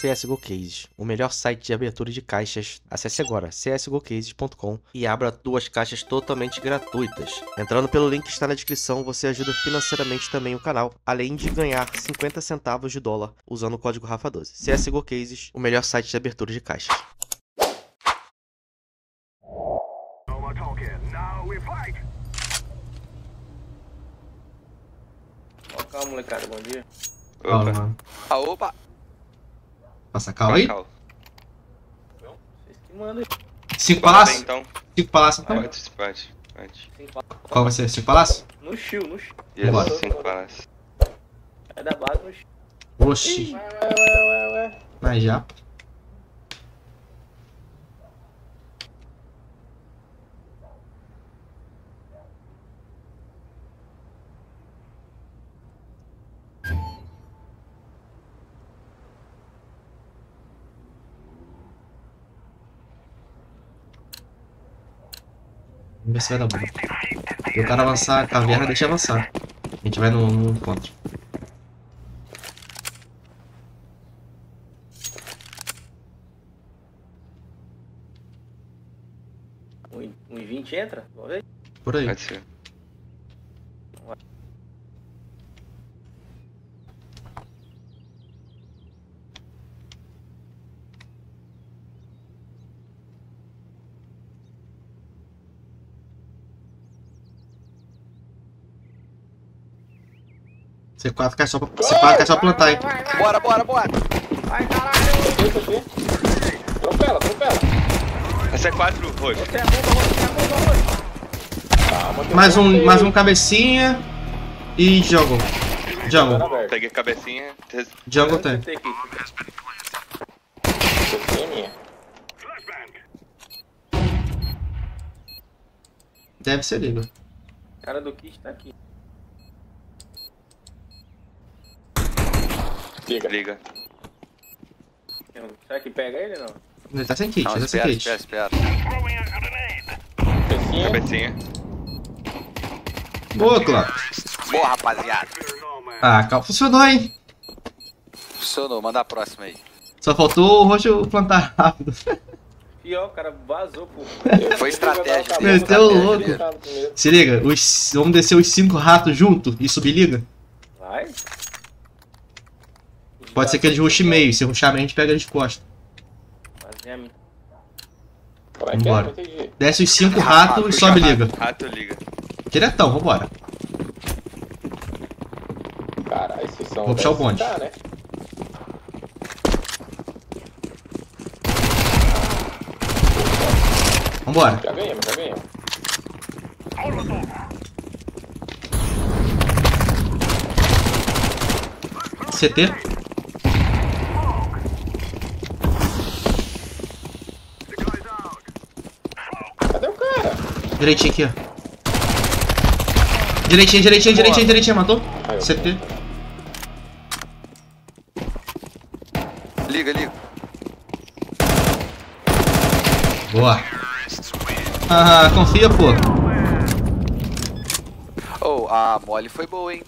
CSGO Cases, o melhor site de abertura de caixas. Acesse agora csgocases.com e abra duas caixas totalmente gratuitas. Entrando pelo link que está na descrição, você ajuda financeiramente também o canal, além de ganhar 50 centavos de dólar usando o código RAFA12. CSGO Cases, o melhor site de abertura de caixas. Calma, molecada, bom dia. Opa. Ah, opa! Passa calma aí. Cacau. Vocês que mandam. Cinco palácios? então. Cinco palácios então? Pode, pode, palácios. Qual vai ser? Cinco palácios? No chill, no chill. Isso, Bora. cinco palácios. É da base no chill. Oxi. Ué, ué, ué, ué. Mas já. Vamos ver se vai dar bom. E o cara avançar a caverna, deixa avançar. A gente vai no, no encontro. Um, um e 20 entra? Vamos ver? Por aí. Pode ser. C4 quer só, C4 quer só plantar, hein? Bora, bora, bora! Ai, caralho! Atropela. Essa é quatro, roxo. Você é é Mais um, mais um cabecinha e jungle. Tá Jungle. Peguei a cabecinha. Jungle tem. Deve ser liga. O cara do kit tá aqui. Liga. Liga. Será que pega ele ou não? Ele tá sem kit, Não, ele tá sem espera, kit. espera, espera. Pecinha. Cabecinha. Boa, Cláudio. Boa, rapaziada. Ah, calma, funcionou, hein? Funcionou, manda a próxima aí. Só faltou o roxo plantar rápido. Pior, o cara vazou, pô. Foi estratégia. Meteu estratégia louco. Tá. Se liga, os, vamos descer os cinco ratos junto e subir liga? Vai. Pode ser que eles rushem meio, se rushar meio a gente pega eles de costas. Fazer a minha. Como é é? Vambora. Desce os cinco ratos e sobe rato. liga. Rato liga. Diretão, vambora. Caralho, esses são. Vou puxar o bonde. né? Vambora. Já ganhamos, já ganhamos. CT. Cadê o cara? Direitinho aqui, ó. Direitinho, direitinho, direitinho, direitinho, matou? CT. Liga, liga. Boa. Ah, confia, pô. Oh, a mole foi boa, hein?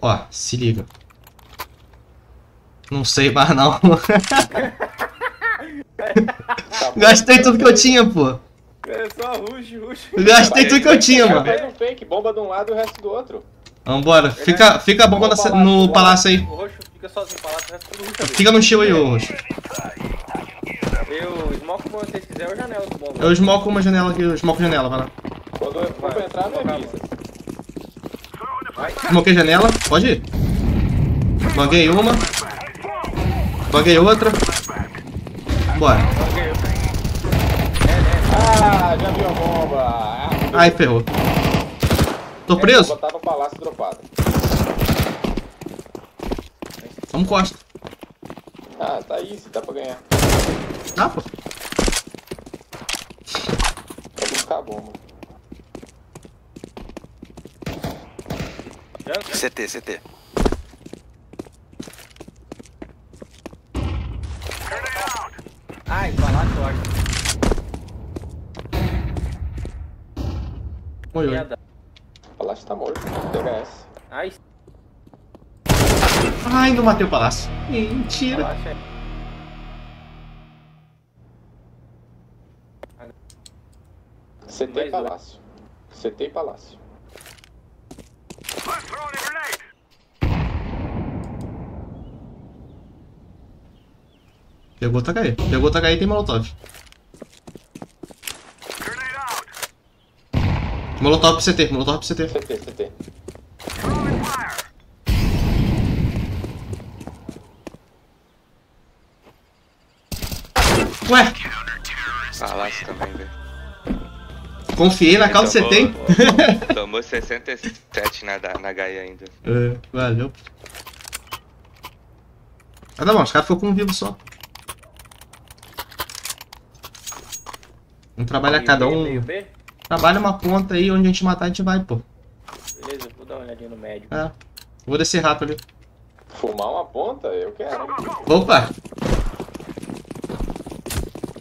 Ó, se liga. Não sei mais não. Tá. Gastei tudo que eu tinha, pô. É só rush, rush. Gastei tudo que eu tinha, mano. Faz um fake, bomba de um lado e o resto do outro. Vambora. Fica, fica bom Vamos no, no palácio aí. O roxo fica sozinho, o palácio, o resto tudo ali. Fica no chill aí, ô Roxo. Eu smoke como vocês quiserem, ou janela do bomba. Eu smoke uma janela aqui, eu smoke janela, vai lá. Quando eu for entrar, me avisa. Smokei janela, pode ir. Buguei uma. Buguei outra. Bora. Ah, já viu a bomba. Ah, Ai, ferrou. Tô preso? Botar no palácio dropado. Vamos costa. Ah, tá aí, se dá pra ganhar. Dá, pô. Vou buscar a bomba. CT, CT. Ai, palácio, eu O palácio tá morto. DHS. Ai, Ai, não matei o palácio. Mentira. CT Dois, e palácio. CT e palácio. Pegou o THE. Pegou o THE e tem molotov. Grenade out. Molotov pro CT, molotov pro CT. CT, CT. Ué, Palácio também, velho. confiei na calça do CT, hein? Tomou, tomou 67 na, na HE ainda. É, valeu. Ah, tá bom, os caras ficou com um vivo só. Um trabalha Meio cada um. meio B? Trabalha uma ponta aí, onde a gente matar, a gente vai, pô. Beleza, vou dar uma olhadinha no médio. É. Vou descer rápido ali. Fumar uma ponta? Eu quero. Opa!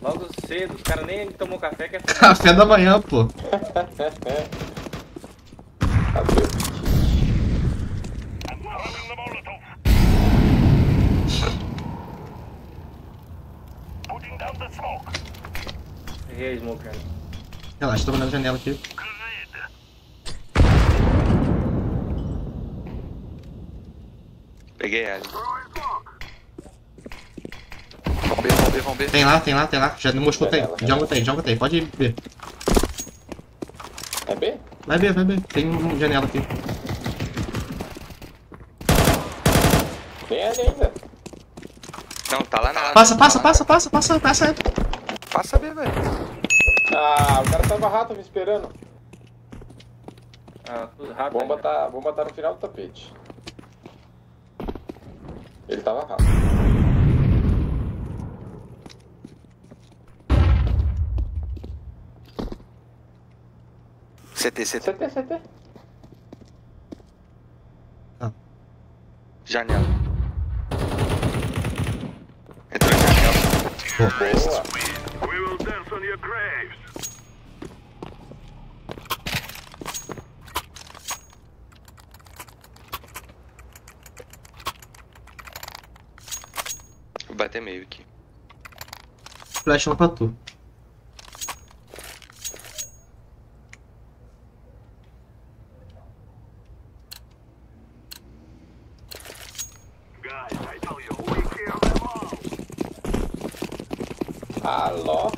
Logo cedo, os caras nem tomou café, quer fumar. Café da manhã, pô. Errei a smoke, cara. Relaxa, tô olhando a janela aqui. Peguei ela. Vamos ver, vamos ver, vamos ver. Tem lá, tem lá, tem lá. Já mostrou, tem. Jungle tem, jungle tem. Pode ver. É B? Vai ver, vai ver. Tem um janela aqui. Tem ele ainda. Não, tá lá na. Passa, passa, passa, passa, passa, passa. Passa B, velho. Ah, o cara tava rato me esperando. Ah, tudo rápido. Bomba ainda. tá, bomba tá no final do tapete. Ele tava rato. CT, CT. CT, CT. Janela. Entrou em janela. Boa. Dance on your graves. Vou bater meio aqui. Flash uma pra tu. Guys, I tell you, we kill them all. Aló.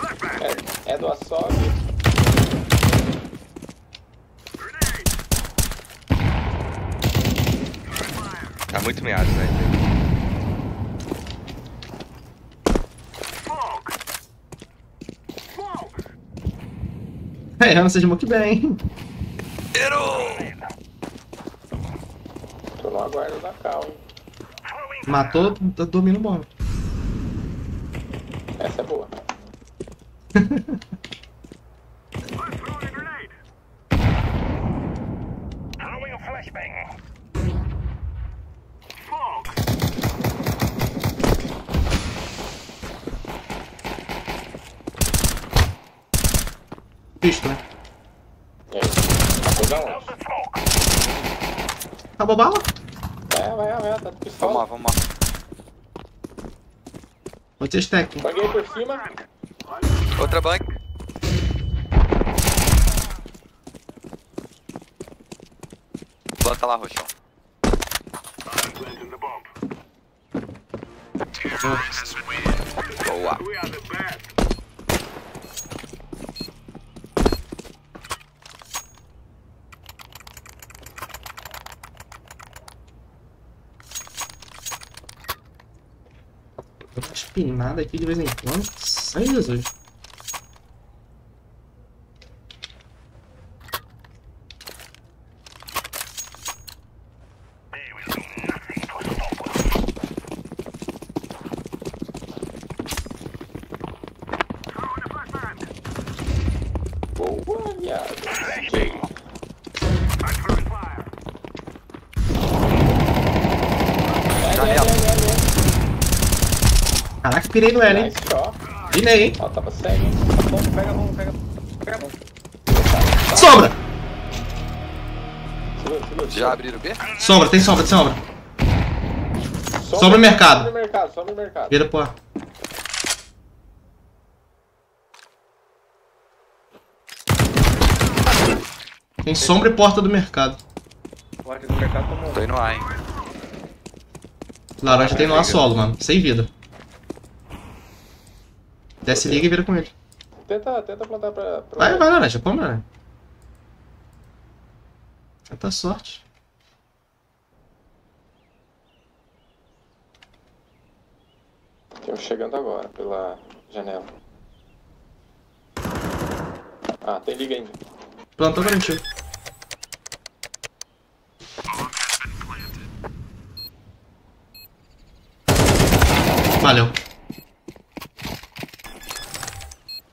Flashbang. Fire. Tá muito meado, velho. Smoke. Smoke. É, não seja muito bem. Tô no aguardo da cal, hein. Throwing Matou, tá dormindo bom. Essa é boa. Let's throw in a grenade. Throwing a flashbang. Smoke. Pisto, né? E aí? Matou da onde? The smoke. Acabou a bala? Vai, vai, vai, tá de Vamos lá, pistola. vamos lá. Ter stack. Banguei por cima. Outra bank. Planta lá, Roxão. I'm Eu tô espinada aqui de vez em quando. Ai, Jesus. They will do nothing to stop us. Throwing a flashbang. Boa, viado. I'm throwing fire. É, é, Janela. é, Caraca, pirei no é, L, hein? Pirei, hein? Ó, tava cego, hein. Bomba, pega a bomba, pega a a bomba. Sombra! Segura, segura, Já abriram B? Sombra, tem sombra, tem sombra. Sombra no mercado. Sombra no mercado, sombra no mercado. Vira ar. Tem sombra e porta do mercado. Porta do mercado tomou. Tô indo lá, hein. Laranja tem no ar solo, mano. Sem vida. Desce, liga e vira com ele. Tenta, tenta plantar pra... pra Vai, vai, laranja. Põe, laranja. Tenta sorte. Tem um chegando agora, pela janela. Ah, tem liga ainda. Plantou garantido. Valeu.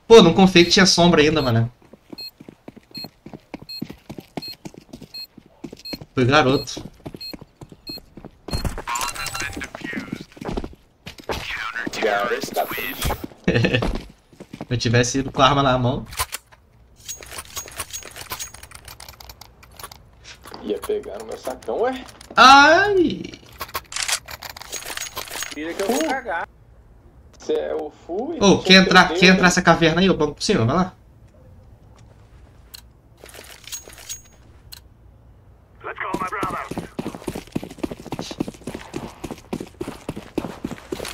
Pô, não confiei que tinha sombra ainda, mano. Foi garoto. Eu tivesse ido com a arma na mão. Ia pegar no meu sacão, ué. Ai! Vira que eu vou cagar. Você é o full e Ô, você quer entrar, quer entrar né? essa caverna aí, ô banco por cima? Vai lá. Let's go, my brother.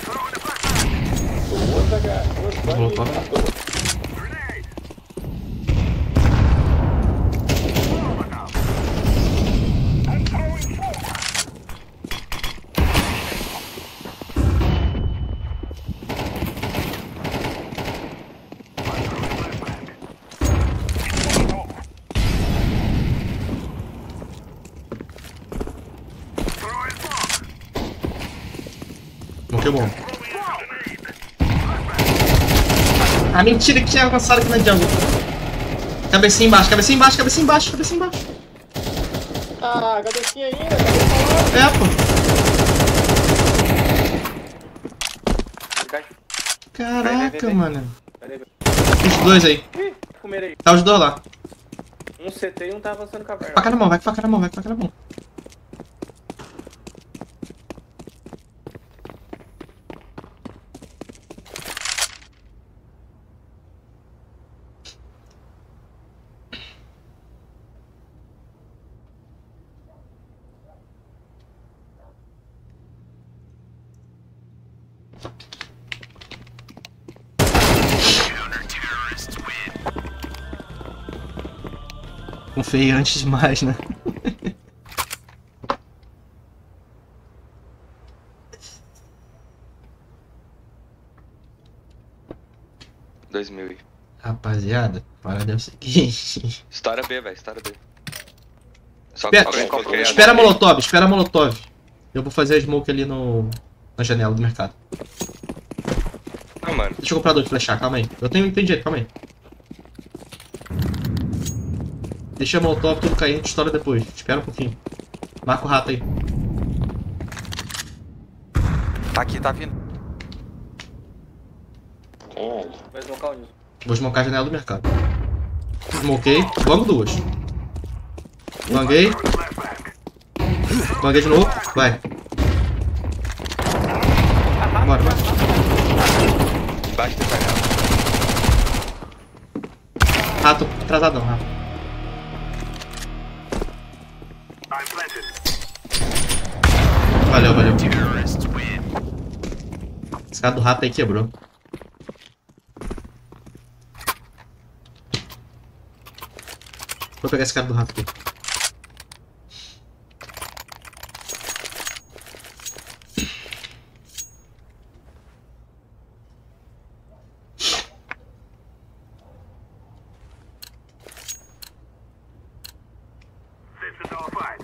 Throwing the flashbang. Duas H, duas bandas Voltou. e matou. Grenade. Molotov. I'm throwing smoke. I'm throwing flashbang. Throwing smoke. Não que bom. Grenade. Mentira que tinha avançado aqui na jungle. Cabecinha embaixo, cabecinha embaixo, cabecinha embaixo, cabecinha embaixo. Ah, cabecinha ainda, cabeça É, pô. Caraca, mano. Os dois aí. Ih, aí. Tá os dois lá. Um CT e um tá avançando caverna. Faca na mão, vai com faca na mão, vai com faca na mão. Confiei antes demais, né? Dois mil e... Rapaziada, parada é o seguinte. História B, velho, história B. Só Espera, alguém coloquei espera a Molotov, espera a Molotov. Eu vou fazer a smoke ali no, na janela do mercado. Não, mano. Deixa o comprador de flechar, calma aí. Eu tenho entendido, calma aí. Deixa a Molotov tudo cair, a gente estoura depois. Espera um pouquinho. Marca o rato aí. Tá aqui, tá vindo. Quem ele? Vai smocar onde? Vou smocar a janela do mercado. Smokei, vango duas. Vanguei. Vanguei de novo, vai. Bora. Embaixo da janela. Rato, atrasadão, rato. Cara do rato aí quebrou. Vou pegar esse cara do rato aqui. This is our fight.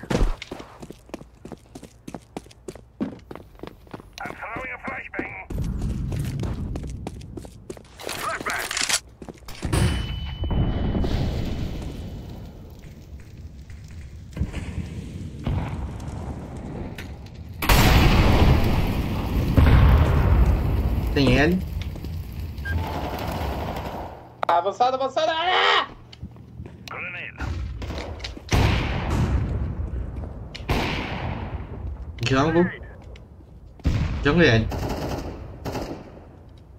I'm throwing a flashbang. Flashbang. Tem L. Avançada, avançada! Ah! Grenade. Jungle. Jungle L.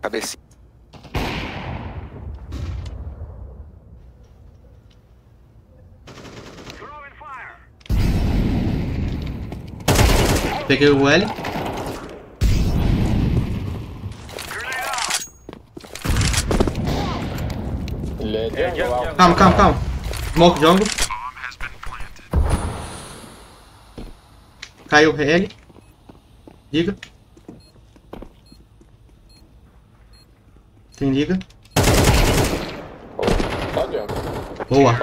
Cabecinha. Peguei o L. Grenade out. Ele é É, jungle jungle, alto. jungle. Calma, calma, calma. Smoke jungle. Caiu L. Liga. Tem liga. Oh. Boa.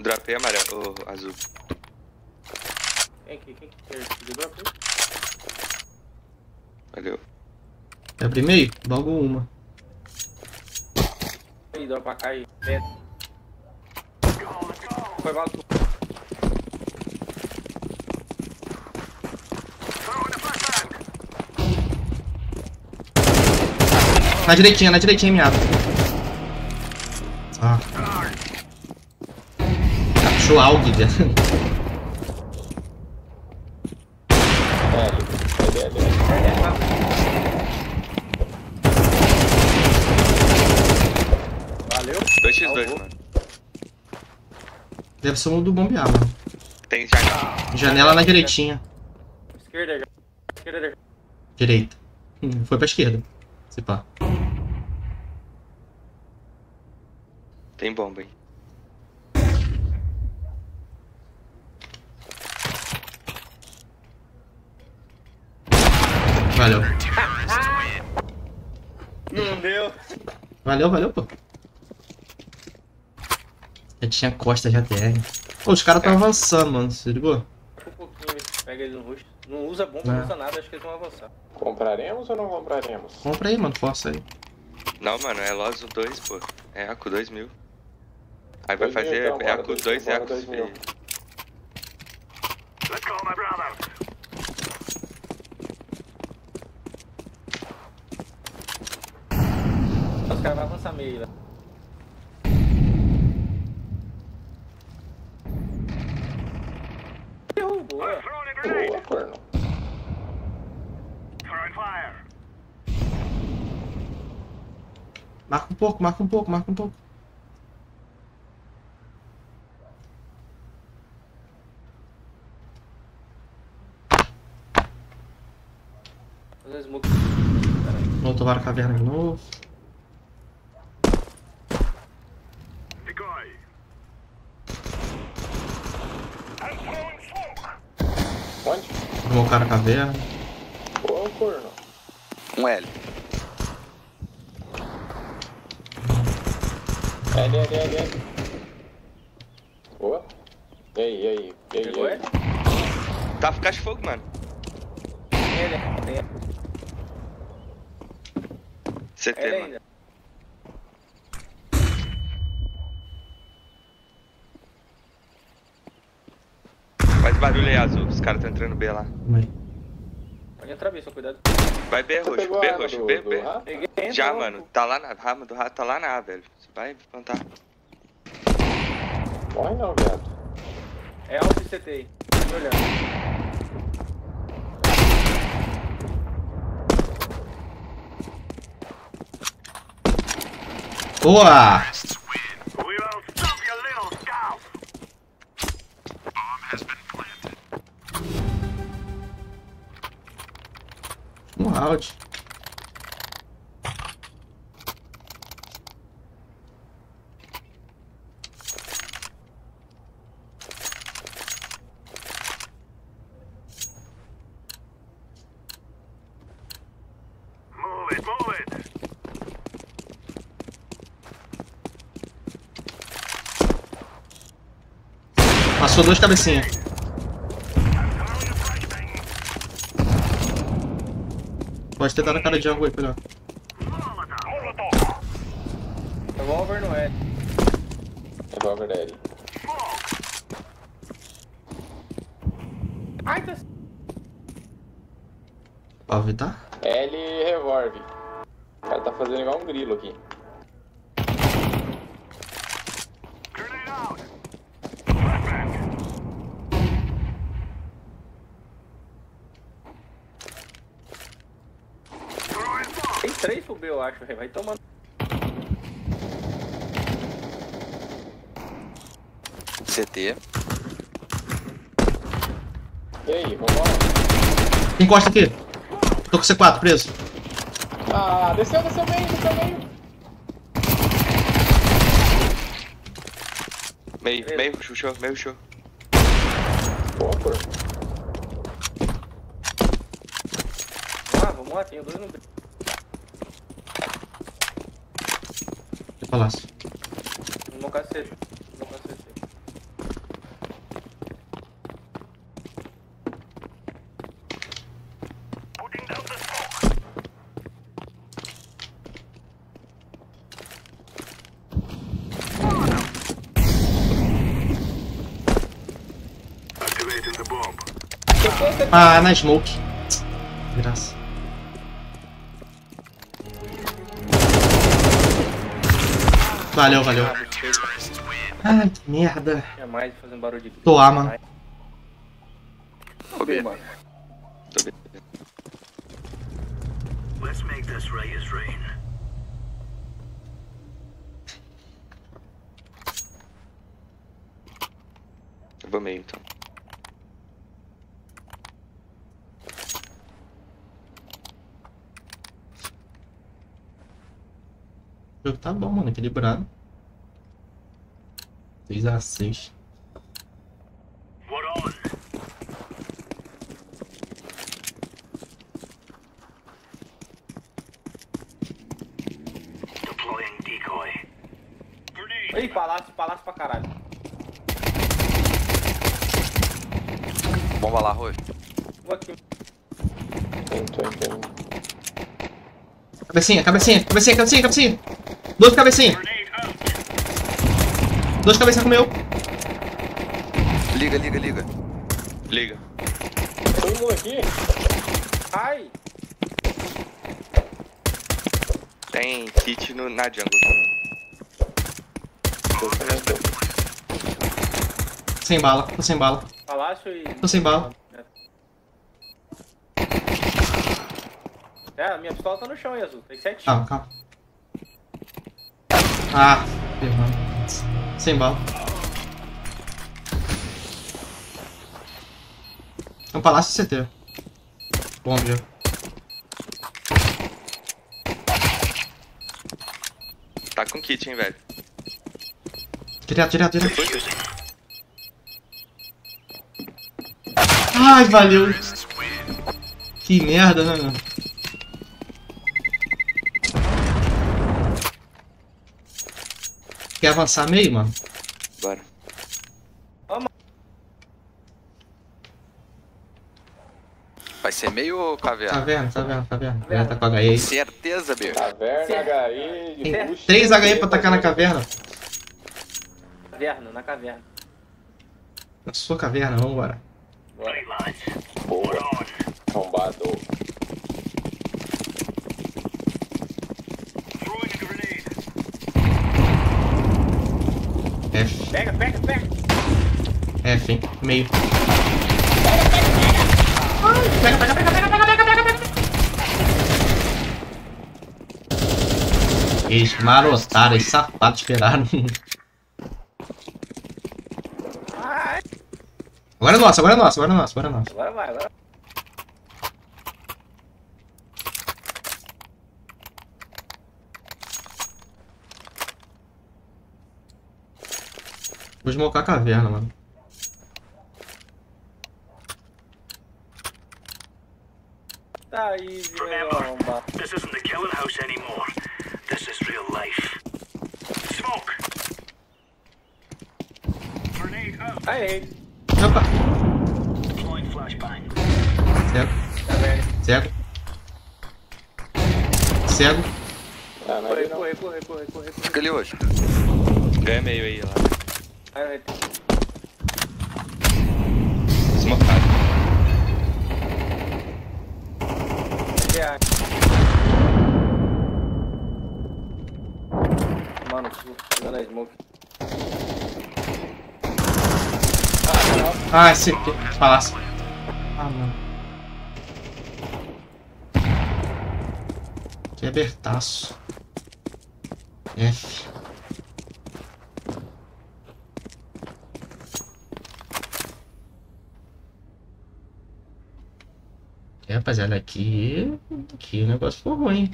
Dropei amarelo, o azul. Quem que, quem que? Valeu. É abrir meio? Logo uma. Aí, dá pra cá aí. Dentro. Go. Foi mal. Throwing a flashbang. Na direitinha, na direitinha, miado. Ah. Achou algo dentro. L. L, L, L. Valeu. 2x2, Salvou. mano. Deve ser um do bombear, mano. Tem já. Janela na direitinha. Esquerda, esquerda. Direita. Hum, Foi pra esquerda. Se pá. Tem bomba, hein? Valeu. Não deu. Valeu, valeu, pô. Já tinha costa já TR. Pô, os caras tão avançando, mano. Se ligou? Um pouquinho. Pega ele no rosto. Não usa bomba, É. não usa nada. Acho que eles vão avançar. Compraremos ou não compraremos? Compra aí, mano. Força aí. Não, mano, é Lozo 2, pô. É Aco 2000. Aí vai 2000, fazer então, Eco 2 e Eco 2000. Let's go, my brother. Os caras vão avançar meio, velho. Errou, boa. Throwing a grenade. Boa, corno. Throwing fire. Marca um pouco, marca um pouco, marca um pouco. Fazer smoke. Vou tomar a caverna de novo. Onde? Tomou o cara a caverna. Boa, corno. Um L. L, L, L, L. Boa. E aí, e aí? E aí, Pegou e aí? ele? Tá ficando de fogo, mano. Tem ele, tem ele. CT, Ele mano. ainda. Faz barulho aí, azul. Os caras estão entrando B lá. Aí. Pode entrar só cuidado. Vai B, roxo. B, roxo. B, B. Já, ó. mano. Tá lá na. A arma do rato tá lá na A, velho. Você vai plantar. Morre não, viado. É alto e CT aí. Tô me olhando. Boa! It. Passou dois cabecinhas. Throwing a flashbang. Pode ter dado a cara de algo aí. Molotov. Revolver no L. Revolver da L. Ai, tá... Pra evitar? L revolve. O cara tá fazendo igual um grilo aqui. Acho, velho. Vai tomando. CT. E aí, vambora? Encosta aqui. Tô com C4 preso. Ah, desceu, desceu meio, desceu meio. Meio, meio, chuchou, meio show. Pô, pô. Vamos lá, vamos lá, tenho dois no B. Que palácio. No meu cacete. No cacete. Ah, na smoke. Graça. Valeu, valeu. Ai, que merda. Tinha mais fazendo barulho de Tô A, mano. Mano. Tô bem. Let's make this rain rain. Eu vou meio então. O jogo tá bom, mano. Equilibrado. 6x6. What on? Deploying decoy. Grenade. Ih, palácio, palácio pra caralho. Bomba lá, Rui. Vou aqui. Sim, tô entendendo. Cabecinha, cabecinha, cabecinha, cabecinha, cabecinha. Dois cabecinha. Dois cabecinha comeu. Liga, liga, liga. Liga. Todo mundo aqui? Ai! Tem kit no, na jungle. Sem bala, tô sem bala. Palácio e. Tô sem bala. É, a minha pistola tá no chão, hein, azul. Tem sete. Calma, calma. Ah, ferrando. Sem bala. É um palácio CT. Bom, já. Tá com kit, hein, velho. Direto, direto, direto. Ai, valeu. Que merda, né, mano? Quer avançar meio, mano? Bora. Vai ser meio ou caverna? Caverna, caverna, caverna. Caverna tá com HE. Certeza, B. Caverna. HI, de Tem bush, três HE pra tacar na caverna. Caverna, na caverna. Na sua caverna, vambora. Lads. Boa, What on? arrombado. Throwing a grenade. F. Pega, pega, pega! F, hein? Meio. Eles marotaram, esses safados esperaram. Agora é nosso, agora é nosso, agora é nosso, agora é nosso. Agora vai, agora. Vou smocar a caverna, mano. Tá aí, meu Remember, this isn't the killing house anymore. This is real life. Smoke. Grenade out. Aê, Opa, Deploying flashbang. cego, caverna. cego. Cego. Ah, não é Corre, corre, corre, corre, corre, corre. Fica ali hoje. Ganha meio aí, lá. Ter. Smocado. PA. Mano, tô pegando a smoke. Ah, esse aqui. Palácio. Ah, mano. É abertaço. F. rapaziada, aqui, aqui o negócio ficou ruim.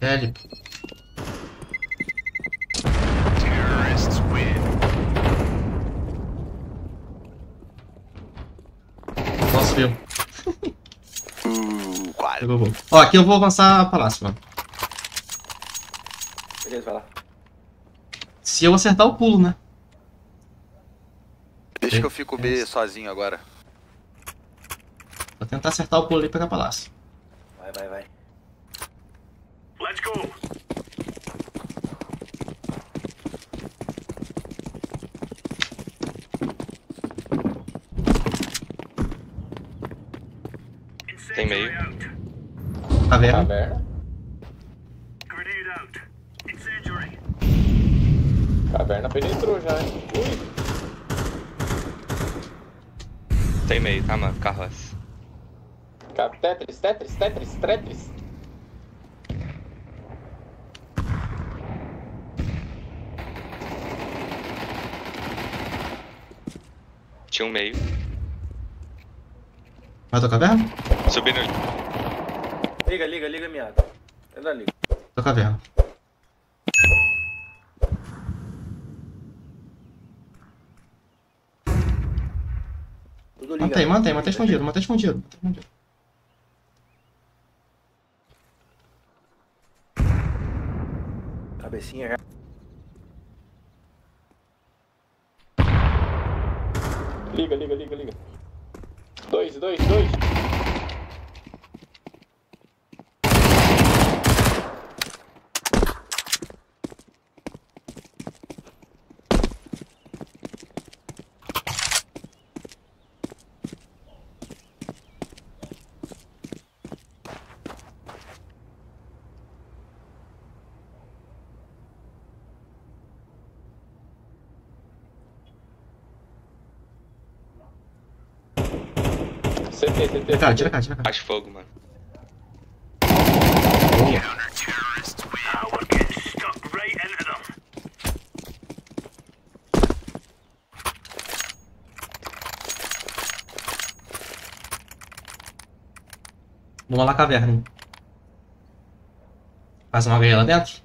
Velho, Ó, aqui eu vou avançar a palácio, mano. Beleza, vai lá. Se eu acertar o pulo, né? Deixa que eu fico B sozinho agora. Vou tentar acertar o pulo ali e pegar palácio. Vai, vai, vai. Let's go. Tem meio. Out. Incendiary. Caverna penetrou já, hein? Ui. Tem meio, tá, mano? Carroça. Ca- Tetris, Tetris, Tetris, Tetris. Tinha um meio. Vai tua caverna? Subindo. Liga, liga, liga, miado. Ainda liga. Tua caverna. Tudo liga. Mantém, mantém, mantém escondido, mantém escondido. Mantém escondido. Cabecinha já. Liga, liga, liga, liga. Dois, dois, dois. Tira cá, tira cá, tira cá. Faz fogo, mano. Vamos lá na caverna, hein? Faz uma guerra lá dentro?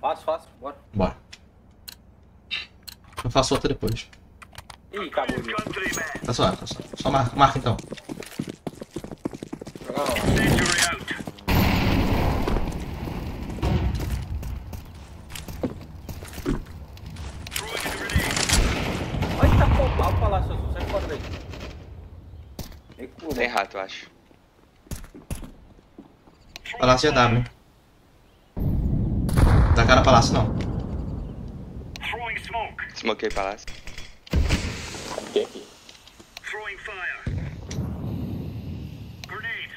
Fácil, fácil. Bora. Bora. Eu faço outra depois. Countryman. Tá suave, tá. Só marca, marca então. Que tá lá o palácio azul. Sai fora daí. Recua. Tem rato, eu acho. Palácio é W? Dá cara palácio não. Throwing smoke. Smokei palácio. Aqui, aqui. Throwing fire. Grenade.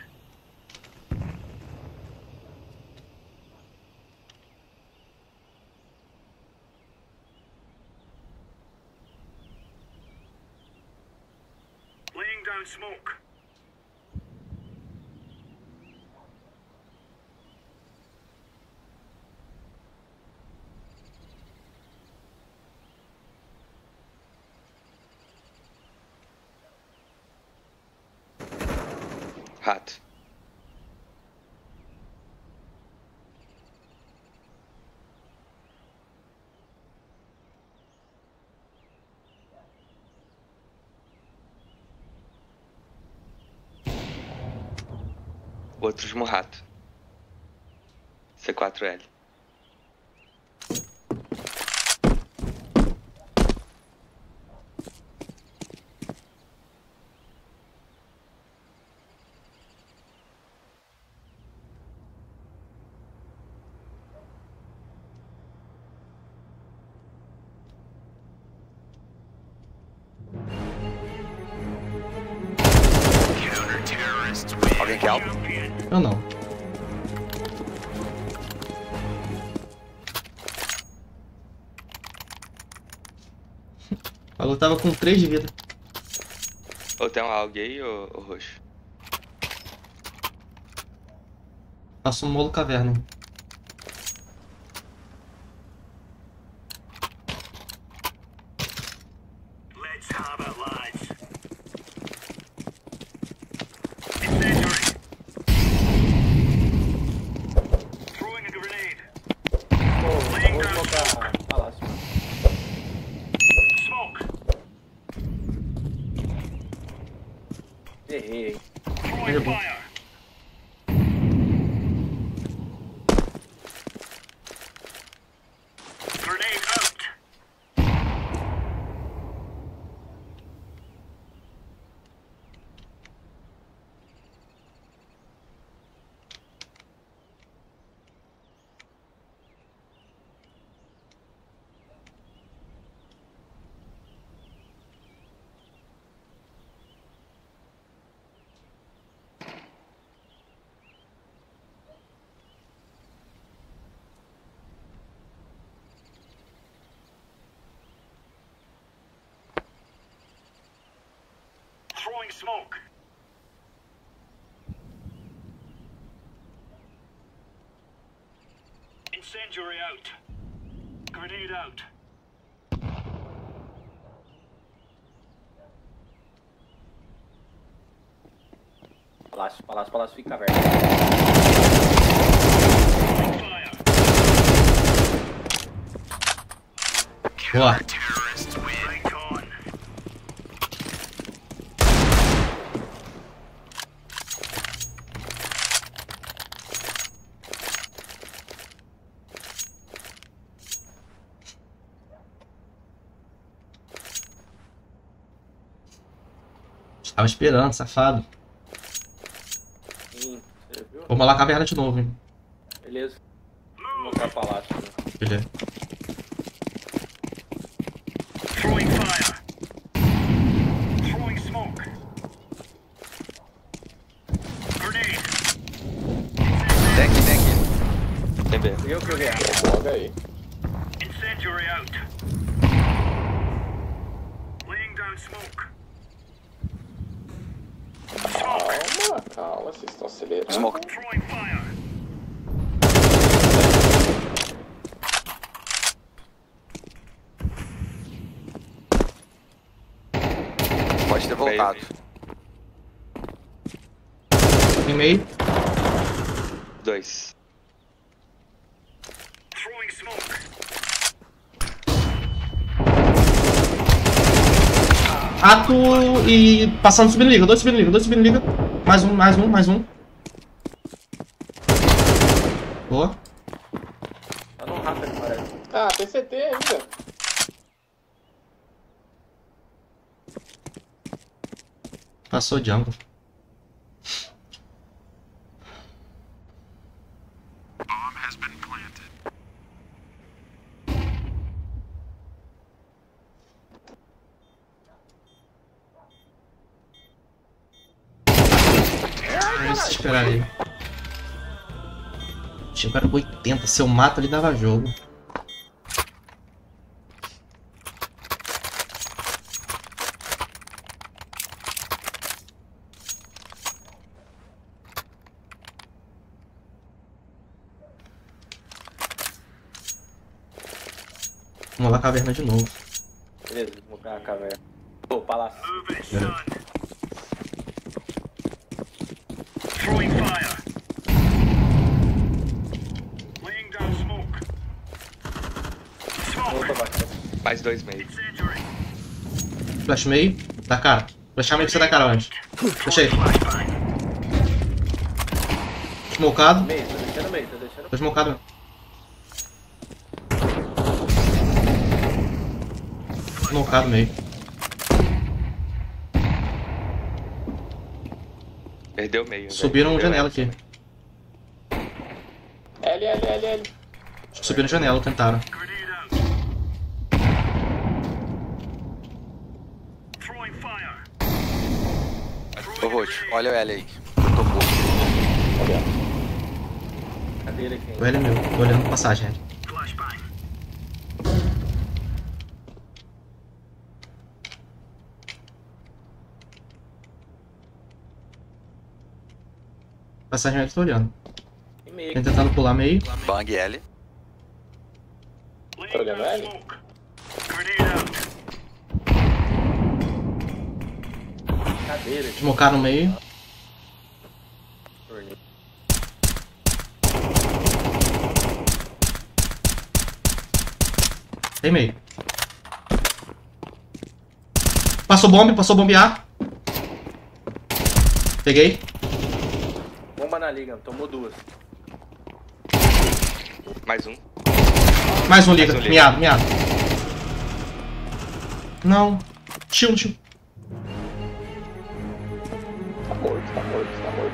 Laying down smoke. Rato. Outro de rato. C4L. Scalp. Eu não. Falou tava com 3 de vida. Ou tem um algo aí, ô, ô roxo? Passa um molo caverna. Throwing smoke. Incendiary out. Grenade out. Palácio, palácio, palácio, fica caverna. Fire. Boa. Esperando, safado. Sim, você viu? Vamos lá caverna de novo, hein? Beleza. Vou mostrar palácio. né? Beleza. Throwing fire. Throwing smoke. Grenade. Tank, tank. Tem B. Eu que joguei. Joga aí. Incendiary out. Laying down smoke. Calma, calma, vocês estão acelerando. Smoke. Throwing fire. Pode ter voltado. Em meio. Dois. Rato e passando subindo liga. Dois subindo liga, dois subindo liga. Mais um, mais um, mais um. Boa. Tá no rato ali, parece. Ah, tem CT ainda. Passou jungle. Vamos esperar um cara com 80. Se eu mato, ele dava jogo. Lá, caverna de novo. Beleza, vou pegar a caverna. Pô, palácio. Son. Throwing fire. Laying down smoke. Smoke. Mais dois meio. Flash meio, da cara. Flashar meio pra você da cara antes. Fechei. Smocado. Meio, tô deixando meio, tô deixando. Tô smocado. Smocado meio. Perdeu meio. velho. Subiram Perdeu janela aqui. L, L, L, L. Acho que subiram janela, tentaram. Ô, Roxo, olha o L aí. Eu tô morto. Cadê ele aqui? O L é meu. Tô olhando passagem, L. Flashbang. Passagem L tô olhando. Meio Tem tentado pular meio. Bang L. Laying olhando aqui? Smocar no meio. Tem meio. Passou bomba, passou bombear. Peguei. Na liga, tomou duas. Mais um. Mais um liga. Mais um liga. Miado, miado. Não. Tio, tio. Tá morto, tá morto, tá morto.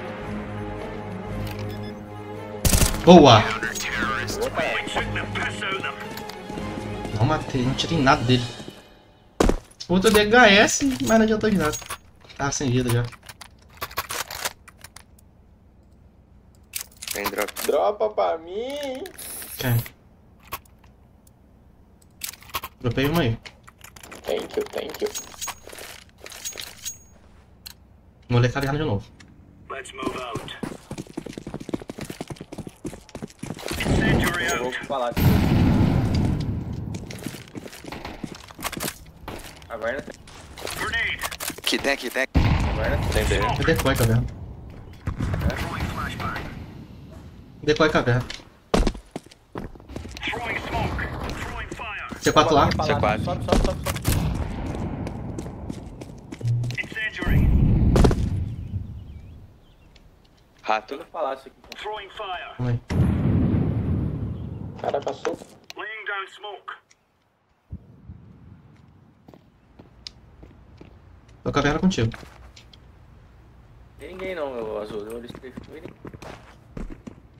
Boa. Não matei, não tirei nada dele. Outro DHS, mas não adiantou de nada. Tava sem vida já. Tem drop. Dropa pra mim! Ok. Dropei uma aí. Thank you, thank you. Molecada errando de novo. Let's move out. Eu vou pro palácio. Agora tem. Grenade. Aqui, tem aqui, tem aqui. Agora tem. Tem decoy caverna. Throwing Decoy caverna. Throwing smoke. Throwing fire. C4 lá. Palácio. C4. Sobe, sobe, sobe. Rato. Todo palácio aqui. Throwing fire. Vamos aí. Cara, passou. Laying down smoke. Tô caverna contigo. Tem ninguém não, meu azul. Eu olhei.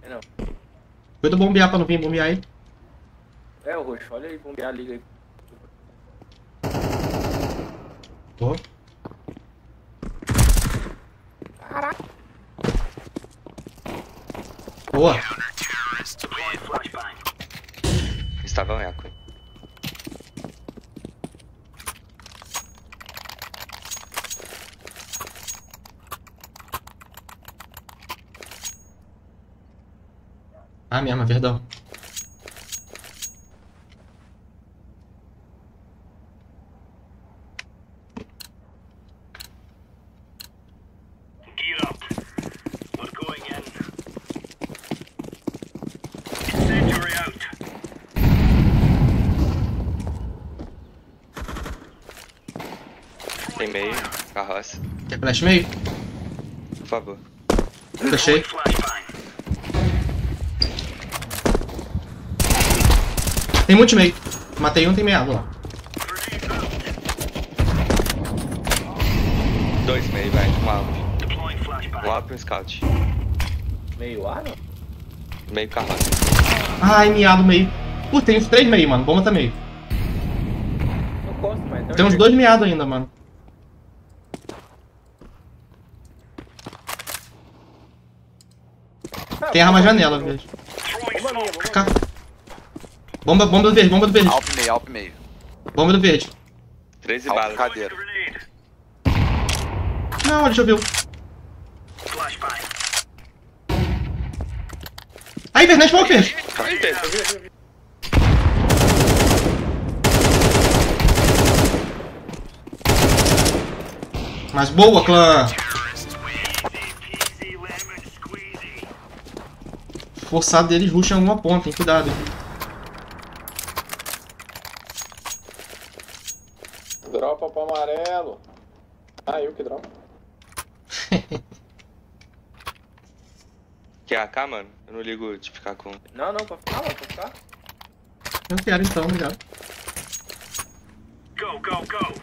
É não. Cuida do bombear pra não vir bombear ele. É o roxo, olha aí, bombear, liga aí. Boa. Boa. Deploying flashbang. Estava eco. Ah, minha arma, verdão. Gear up. We're going in. Incendiary out. Tem meio. Carroça. Quer flash meio? Por favor. Fechei. Tem meio. Matei um, tem meado lá. Dois meio, vai. Um. Um alvo e um scout. Meio ar, não? Meio carroça. Ai, miado meio. Pô, tem uns três meio, mano. Bomba tá meio. Não gosto, mas Tem uns dois meados ainda, mano. Tem arma na janela, vejo. Bomba, bomba do verde, bomba do verde. Alp meio, alp meio. Bomba do verde. 13 Alp balas. cadeira. Não, ele já viu. Aí, verde, na smoke, verde. Mas boa, clã. Forçado deles rusham alguma ponta, hein? Cuidado. hein. Dropa pro amarelo. Ah, eu que dropa. Quer AK, mano? Eu não ligo de ficar com. Não, não, pode ficar, mano, pode ficar. Eu quero então, obrigado. Go, go, go.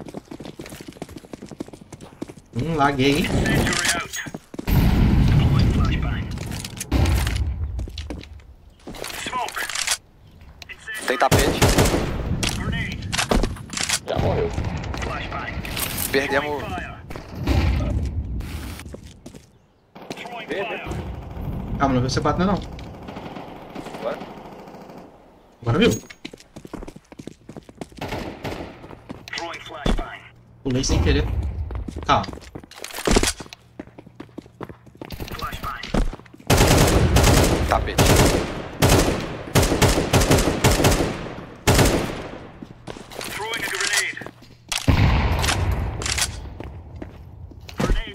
Hum, laguei, hein? Tem tapete. Grenade. Já morreu. Flashbang. Perdemos. Fire. Calma, não viu C4 não. é não. Agora? Agora viu? Pulei sem querer. Calma. Tapete. Throwing a grenade. Grenade.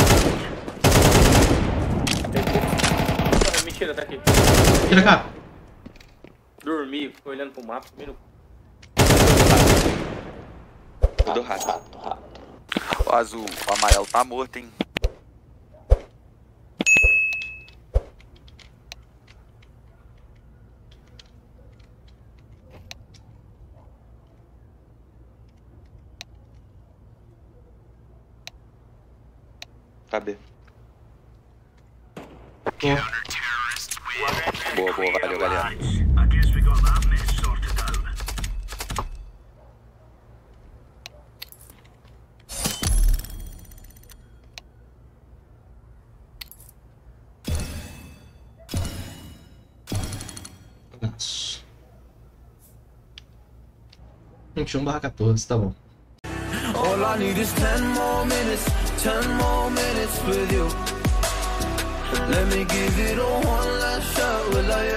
Ah, Mentira, tá aqui. Tira cá. Dormi, ficou olhando pro mapa, comi no O do rato. Rato, rato. O azul, o amarelo tá morto, hein? Tá B. Tô. Boa, boa, valeu, galera. I guess we got that mess sorted out. Nossa. 21 barra 14, tá bom. All I need is 10 more minutes, 10 more minutes with you. Let me give it a one. Will I